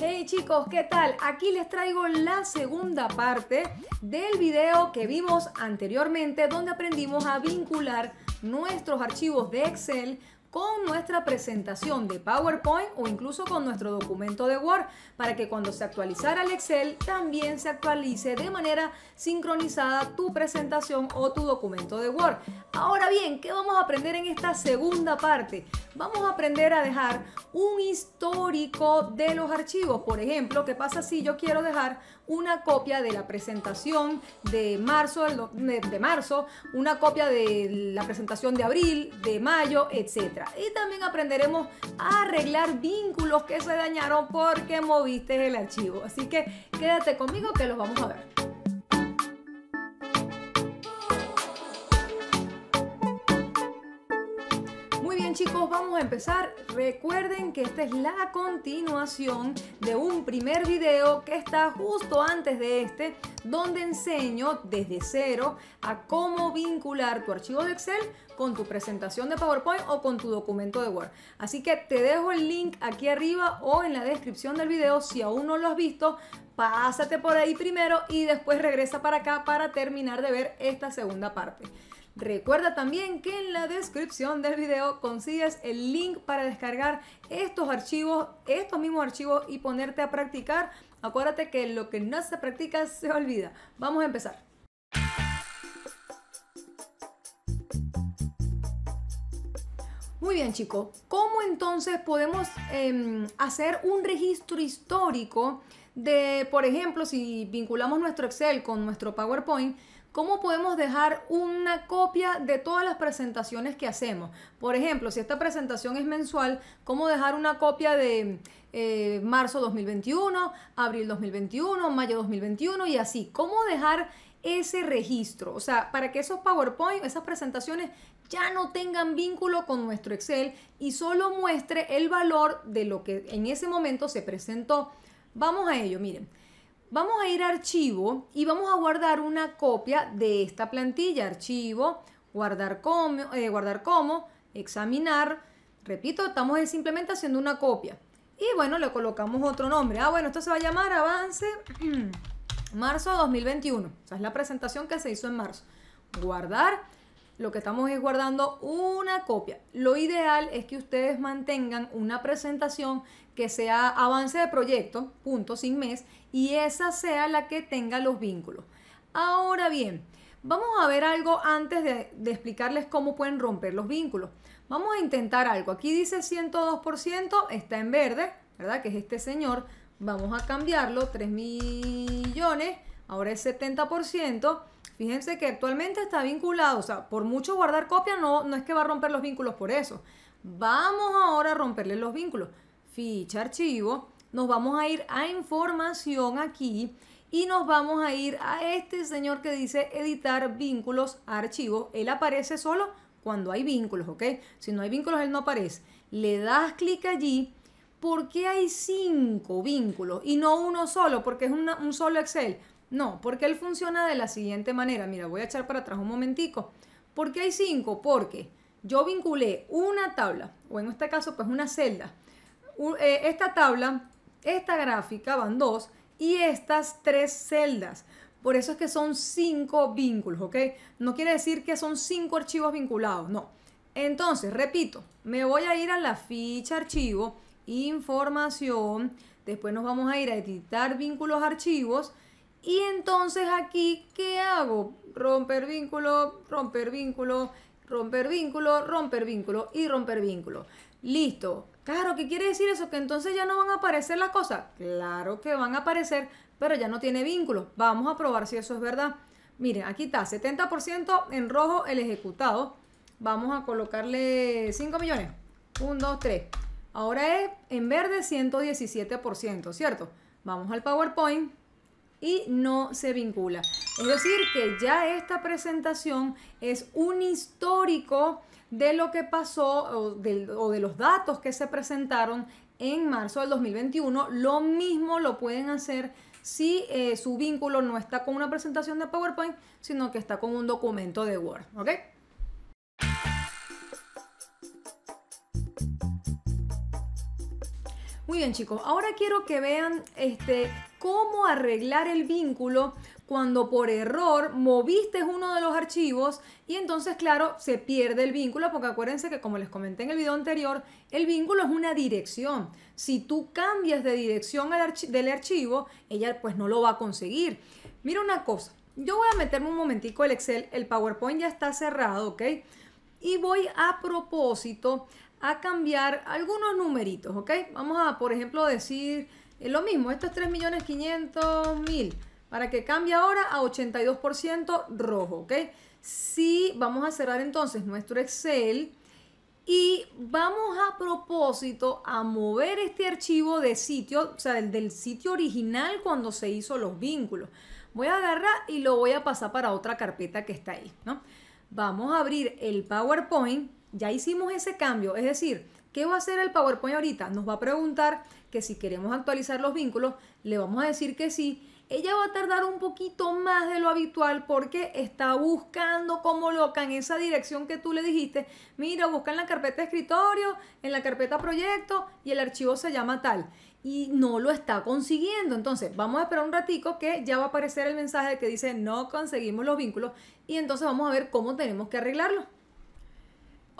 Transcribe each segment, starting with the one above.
Hey chicos, ¿qué tal? Aquí les traigo la segunda parte del video que vimos anteriormente donde aprendimos a vincular nuestros archivos de Excel con nuestra presentación de PowerPoint o incluso con nuestro documento de Word para que cuando se actualizara el Excel también se actualice de manera sincronizada tu presentación o tu documento de Word. Ahora bien, ¿qué vamos a aprender en esta segunda parte? Vamos a aprender a dejar un histórico de los archivos. Por ejemplo, ¿qué pasa si yo quiero dejar una copia de la presentación de marzo, de marzo, una copia de la presentación de abril, de mayo, etc. Y también aprenderemos a arreglar vínculos que se dañaron porque moviste el archivo. Así que quédate conmigo que los vamos a ver. Chicos, vamos a empezar. Recuerden que esta es la continuación de un primer video que está justo antes de este, donde enseño desde cero a cómo vincular tu archivo de Excel con tu presentación de PowerPoint o con tu documento de Word. Así que te dejo el link aquí arriba o en la descripción del video si aún no lo has visto. Pásate por ahí primero y después regresa para acá para terminar de ver esta segunda parte. Recuerda también que en la descripción del video consigues el link para descargar estos archivos, estos mismos archivos y ponerte a practicar. Acuérdate que lo que no se practica se olvida. Vamos a empezar. Muy bien chicos, ¿cómo entonces podemos em, hacer un registro histórico de, por ejemplo, si vinculamos nuestro Excel con nuestro PowerPoint? ¿Cómo podemos dejar una copia de todas las presentaciones que hacemos? Por ejemplo, si esta presentación es mensual, ¿cómo dejar una copia de eh, marzo 2021, abril 2021, mayo 2021 y así? ¿Cómo dejar ese registro? O sea, para que esos PowerPoint, esas presentaciones ya no tengan vínculo con nuestro Excel y solo muestre el valor de lo que en ese momento se presentó. Vamos a ello, miren. Vamos a ir a archivo y vamos a guardar una copia de esta plantilla. Archivo, guardar como, eh, guardar como, examinar. Repito, estamos simplemente haciendo una copia. Y bueno, le colocamos otro nombre. Ah, bueno, esto se va a llamar avance marzo 2021. O sea, es la presentación que se hizo en marzo. Guardar lo que estamos es guardando una copia. Lo ideal es que ustedes mantengan una presentación que sea avance de proyecto, punto, sin mes, y esa sea la que tenga los vínculos. Ahora bien, vamos a ver algo antes de, explicarles cómo pueden romper los vínculos. Vamos a intentar algo. Aquí dice 102%, está en verde, ¿verdad? Que es este señor. Vamos a cambiarlo, 3 millones, ahora es 70%. Fíjense que actualmente está vinculado, o sea, por mucho guardar copia no, no es que va a romper los vínculos por eso. Vamos ahora a romperle los vínculos. Ficha, archivo, nos vamos a ir a información aquí y nos vamos a ir a este señor que dice editar vínculos a archivos. Él aparece solo cuando hay vínculos, ¿ok? Si no hay vínculos, él no aparece. Le das clic allí. ¿Por qué hay cinco vínculos y no uno solo? Porque es un solo Excel. No, porque él funciona de la siguiente manera. Mira, voy a echar para atrás un momentico. ¿Por qué hay cinco? Porque yo vinculé una tabla, o en este caso, pues una celda. Eh, esta tabla, esta gráfica van dos, y estas tres celdas. Por eso es que son cinco vínculos, ¿ok? No quiere decir que son cinco archivos vinculados, no. Entonces, repito, me voy a ir a la ficha archivo, información, después nos vamos a ir a editar vínculos archivos, y entonces aquí, ¿qué hago? Romper vínculo, romper vínculo, romper vínculo, romper vínculo y romper vínculo. Listo. Claro, ¿qué quiere decir eso? Que entonces ya no van a aparecer las cosas. Claro que van a aparecer, pero ya no tiene vínculo. Vamos a probar si eso es verdad. Miren, aquí está, 70% en rojo el ejecutado. Vamos a colocarle 5 millones. 1, 2, 3. Ahora es en verde 117%, ¿cierto? Vamos al PowerPoint y no se vincula. Es decir, que ya esta presentación es un histórico de lo que pasó o de, los datos que se presentaron en marzo del 2021. Lo mismo lo pueden hacer si eh, su vínculo no está con una presentación de PowerPoint, sino que está con un documento de Word. ¿Ok? Muy bien chicos, ahora quiero que vean este, cómo arreglar el vínculo cuando por error moviste uno de los archivos y entonces, claro, se pierde el vínculo, porque acuérdense que como les comenté en el video anterior, el vínculo es una dirección. Si tú cambias de dirección del archivo, ella pues no lo va a conseguir. Mira una cosa, yo voy a meterme un momentico el Excel, el PowerPoint ya está cerrado, ¿ok? Y voy a propósito a cambiar algunos numeritos, ¿ok? Vamos a, por ejemplo, decir lo mismo, esto es 3.500.000 para que cambie ahora a 82% rojo, ¿ok? Sí, vamos a cerrar entonces nuestro Excel y vamos a propósito a mover este archivo de sitio, o sea, el del sitio original cuando se hizo los vínculos. Voy a agarrar y lo voy a pasar para otra carpeta que está ahí, ¿no? Vamos a abrir el PowerPoint, ya hicimos ese cambio, es decir, ¿qué va a hacer el PowerPoint ahorita? Nos va a preguntar que si queremos actualizar los vínculos, le vamos a decir que sí ella va a tardar un poquito más de lo habitual porque está buscando como loca en esa dirección que tú le dijiste. Mira, busca en la carpeta escritorio, en la carpeta proyecto y el archivo se llama tal. Y no lo está consiguiendo. Entonces, vamos a esperar un ratico que ya va a aparecer el mensaje que dice no conseguimos los vínculos y entonces vamos a ver cómo tenemos que arreglarlo.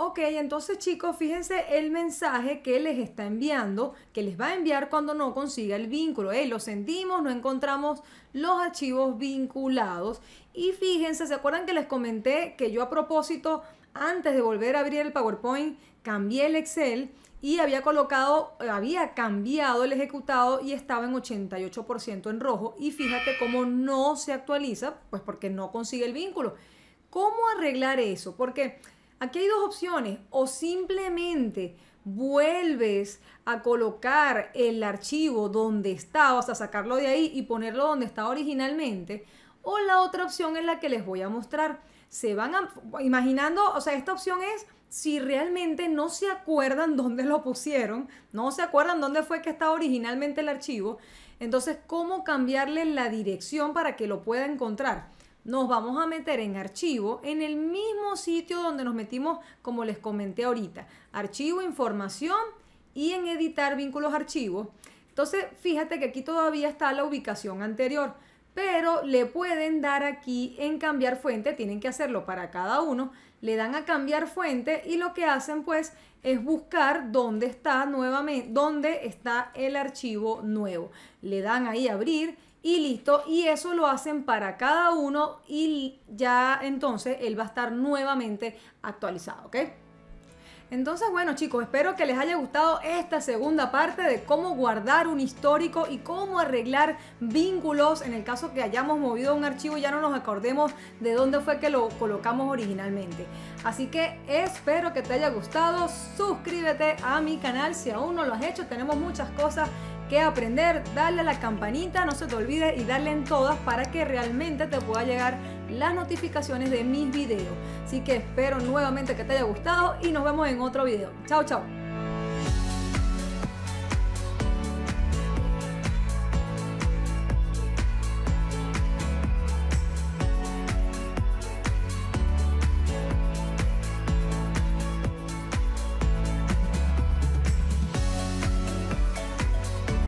Ok, entonces chicos, fíjense el mensaje que les está enviando, que les va a enviar cuando no consiga el vínculo. Lo sentimos, no encontramos los archivos vinculados. Y fíjense, ¿se acuerdan que les comenté que yo a propósito, antes de volver a abrir el PowerPoint, cambié el Excel y había colocado, había cambiado el ejecutado y estaba en 88% en rojo. Y fíjate cómo no se actualiza, pues porque no consigue el vínculo. ¿Cómo arreglar eso? Porque Aquí hay dos opciones. O simplemente vuelves a colocar el archivo donde está, o sea, sacarlo de ahí y ponerlo donde estaba originalmente. O la otra opción es la que les voy a mostrar. Se van imaginando, o sea, esta opción es si realmente no se acuerdan dónde lo pusieron, no se acuerdan dónde fue que estaba originalmente el archivo, entonces, ¿cómo cambiarle la dirección para que lo pueda encontrar? Nos vamos a meter en archivo en el mismo sitio donde nos metimos como les comenté ahorita. Archivo, información y en editar vínculos archivos. Entonces, fíjate que aquí todavía está la ubicación anterior, pero le pueden dar aquí en cambiar fuente, tienen que hacerlo para cada uno, le dan a cambiar fuente y lo que hacen pues es buscar dónde está nuevamente, dónde está el archivo nuevo. Le dan ahí abrir y listo. Y eso lo hacen para cada uno y ya entonces él va a estar nuevamente actualizado, ¿ok? Entonces, bueno chicos, espero que les haya gustado esta segunda parte de cómo guardar un histórico y cómo arreglar vínculos. En el caso que hayamos movido un archivo y ya no nos acordemos de dónde fue que lo colocamos originalmente. Así que espero que te haya gustado, suscríbete a mi canal si aún no lo has hecho, tenemos muchas cosas que aprender, darle a la campanita, no se te olvide y darle en todas para que realmente te pueda llegar las notificaciones de mis videos. Así que espero nuevamente que te haya gustado y nos vemos en otro video. Chao, chao.